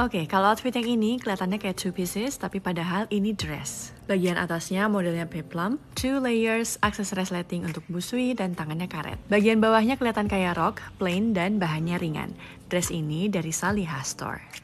Oke, kalau outfit yang ini kelihatannya kayak two pieces, tapi padahal ini dress. Bagian atasnya modelnya peplum, two layers, aksesoris resleting untuk busui dan tangannya karet. Bagian bawahnya kelihatan kayak rok, plain dan bahannya ringan. Dress ini dari Sally Store.